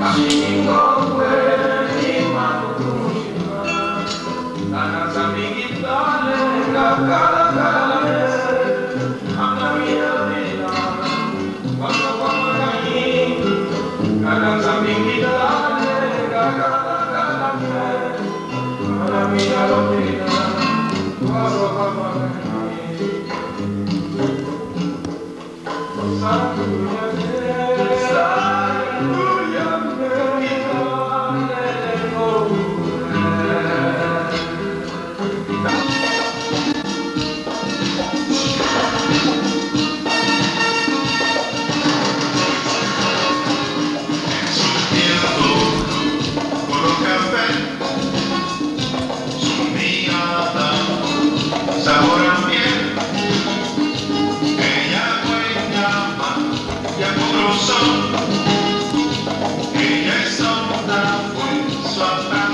Solo love.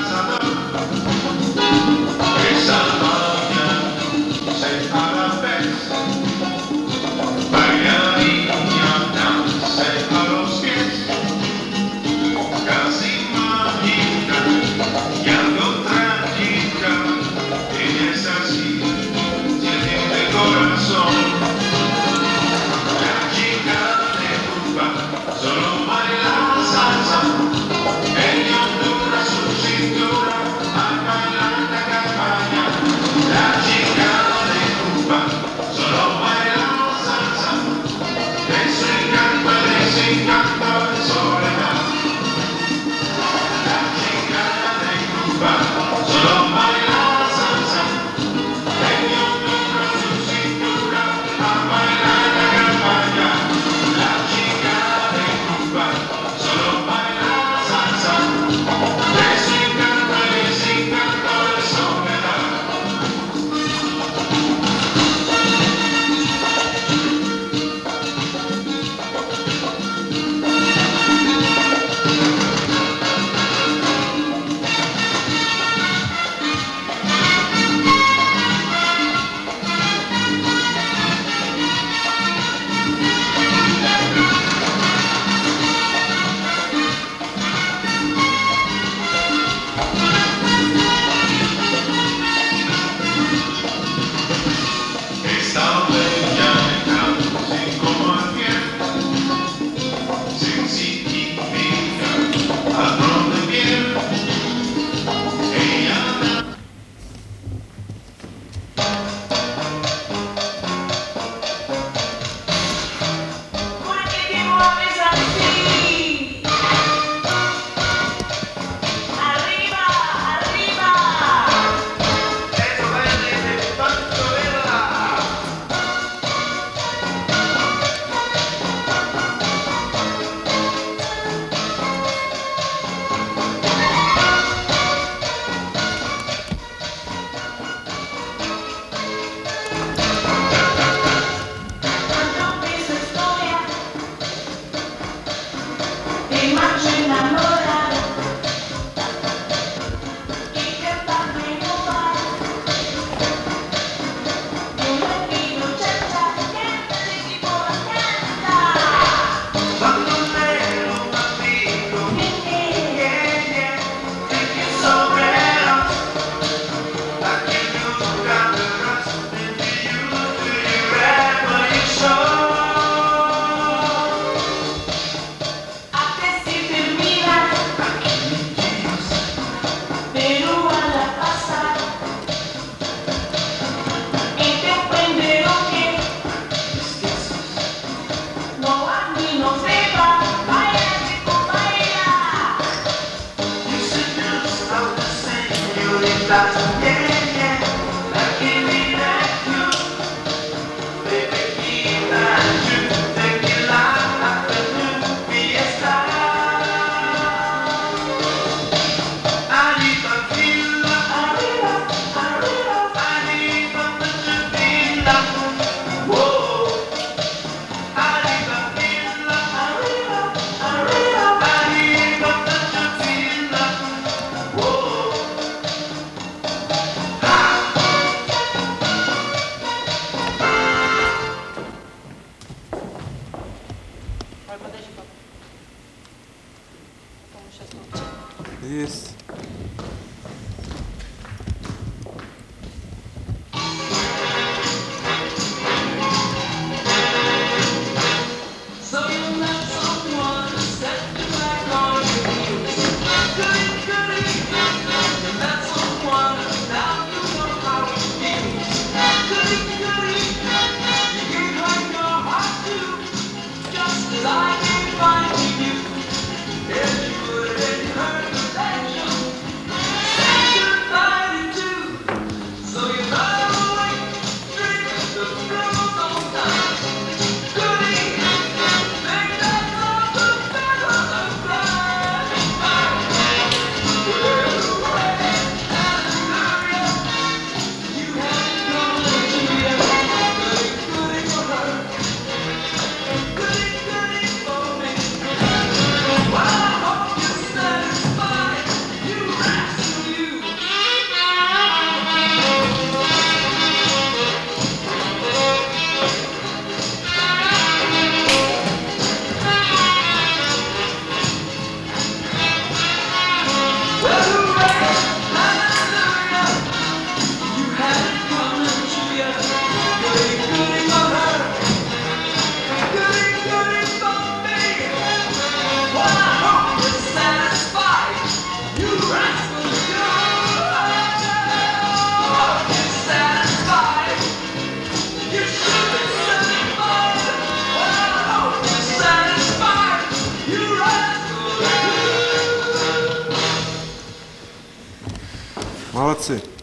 Молодцы.